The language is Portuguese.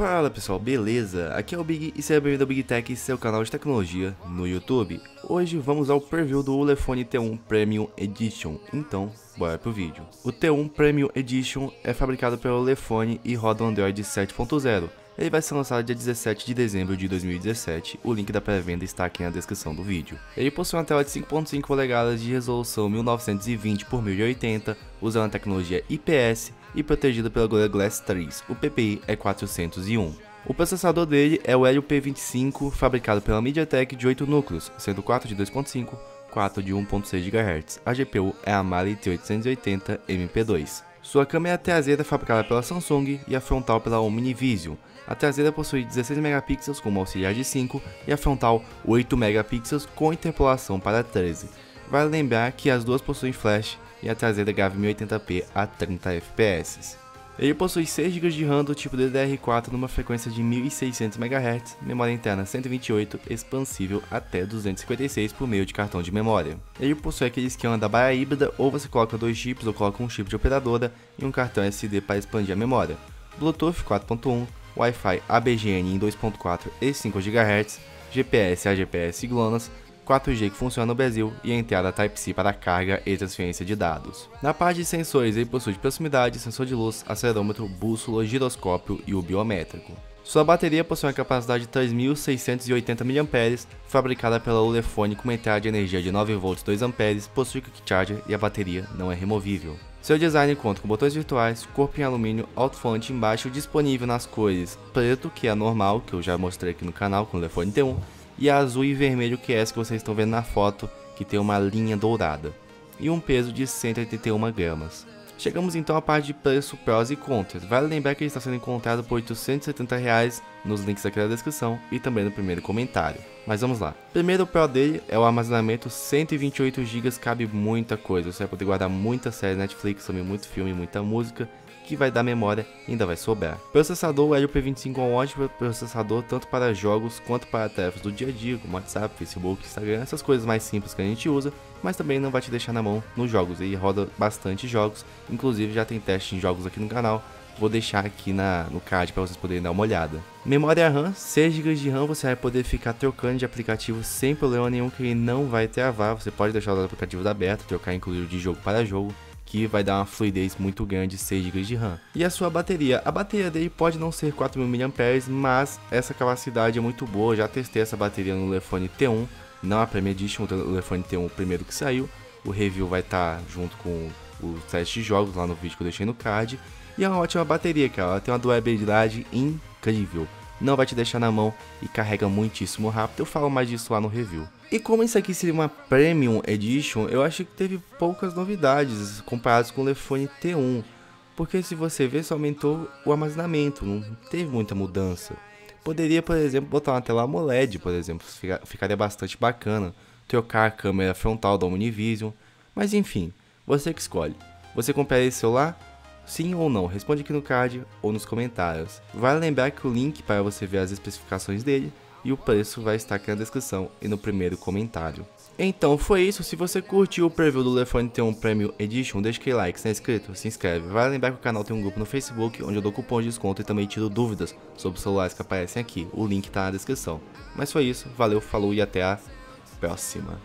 Fala pessoal, beleza? Aqui é o Big e seja bem-vindo ao Big Tech, seu canal de tecnologia no YouTube. Hoje vamos ao preview do Ulefone T1 Premium Edition, então bora pro vídeo. O T1 Premium Edition é fabricado pela Ulefone e roda Android 7.0. Ele vai ser lançado dia 17 de dezembro de 2017, o link da pré-venda está aqui na descrição do vídeo. Ele possui uma tela de 5.5 polegadas de resolução 1920 x 1080, usando a tecnologia IPS e protegido pela Gorilla Glass 3, o PPI é 401. O processador dele é o Helio P25, fabricado pela MediaTek de 8 núcleos, sendo 4 de 2.5, 4 de 1.6 GHz. A GPU é a Mali T880 MP2. Sua câmera traseira é fabricada pela Samsung e a frontal pela Omnivision. A traseira possui 16 megapixels com uma auxiliar de 5 e a frontal 8 megapixels com interpolação para 13. Vale lembrar que as duas possuem flash e a traseira grave 1080p a 30 fps. Ele possui 6 GB de RAM do tipo DDR4 numa frequência de 1600 MHz, memória interna 128, expansível até 256 por meio de cartão de memória. Ele possui aquele esquema da barra híbrida, ou você coloca dois chips ou coloca um chip de operadora e um cartão SD para expandir a memória. Bluetooth 4.1, Wi-Fi ABGN em 2.4 e 5 GHz, GPS a GPS GLONASS, 4G que funciona no Brasil e a entrada Type-C para carga e transferência de dados. Na parte de sensores, ele possui de proximidade, sensor de luz, acelerômetro, bússola, giroscópio e o biométrico. Sua bateria possui uma capacidade de 3.680 mAh, fabricada pela Ulefone com uma entrada de energia de 9V 2A, possui quick charger e a bateria não é removível. Seu design conta com botões virtuais, corpo em alumínio, alto-falante embaixo disponível nas cores preto, que é normal, que eu já mostrei aqui no canal com o Ulefone T1, e azul e vermelho, que é essa que vocês estão vendo na foto, que tem uma linha dourada, e um peso de 181 gramas. Chegamos então à parte de preço, prós e contras. Vale lembrar que ele está sendo encontrado por 870 reais nos links aqui na descrição e também no primeiro comentário. Mas vamos lá. Primeiro o Pro dele é o armazenamento 128 GB, cabe muita coisa. Você vai poder guardar muita série Netflix, também muito filme, muita música que vai dar memória ainda vai sobrar. Processador, o Helio P25 é um ótimo processador tanto para jogos quanto para tarefas do dia a dia, como WhatsApp, Facebook, Instagram, essas coisas mais simples que a gente usa, mas também não vai te deixar na mão nos jogos, ele roda bastante jogos, inclusive já tem teste em jogos aqui no canal, vou deixar aqui na, no card para vocês poderem dar uma olhada. Memória RAM, 6 GB de RAM, você vai poder ficar trocando de aplicativo sem problema nenhum que ele não vai travar, você pode deixar os aplicativos abertos, trocar inclusive de jogo para jogo, que vai dar uma fluidez muito grande, 6 GB de RAM. E a sua bateria? A bateria dele pode não ser 4.000 mAh, mas essa capacidade é muito boa, já testei essa bateria no telefone T1, não a Premium Edition, o telefone T1 o primeiro que saiu, o review vai estar tá junto com o teste de jogos lá no vídeo que eu deixei no card, e é uma ótima bateria, cara, ela tem uma durabilidade incrível não vai te deixar na mão e carrega muitíssimo rápido. Eu falo mais disso lá no review. E como isso aqui seria uma Premium Edition, eu acho que teve poucas novidades comparadas com o telefone T1. Porque se você ver, só aumentou o armazenamento, não teve muita mudança. Poderia, por exemplo, botar uma tela AMOLED, por exemplo, ficaria bastante bacana. Trocar a câmera frontal da Omnivision. Mas enfim, você que escolhe. Você compraria esse celular? Sim ou não? Responde aqui no card ou nos comentários. Vale lembrar que o link para você ver as especificações dele e o preço vai estar aqui na descrição e no primeiro comentário. Então foi isso, se você curtiu o preview do Telefone T1 Premium Edition, deixa aquele like, se não é inscrito, se inscreve. Vale lembrar que o canal tem um grupo no Facebook, onde eu dou cupom de desconto e também tiro dúvidas sobre os celulares que aparecem aqui, o link está na descrição. Mas foi isso, valeu, falou e até a próxima.